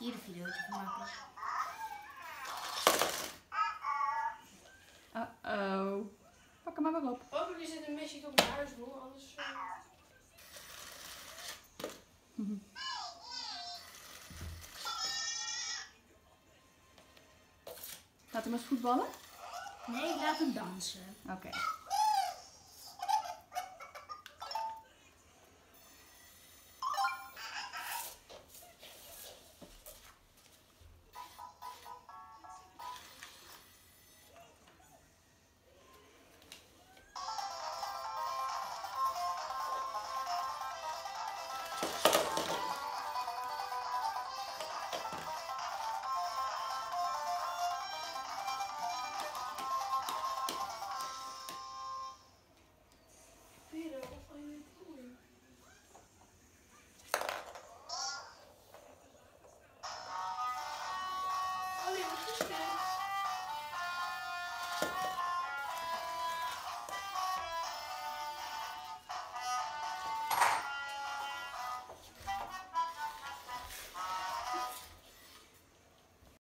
hier een videootje van maken. Uh-oh. Pak hem maar weer op. Hopelijk is dit een missie tot mijn huis doen, anders... eh, Laat hem eens voetballen. Nee, ik laat hem dansen. Oké.